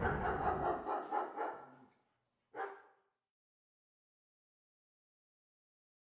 Ha ha ha!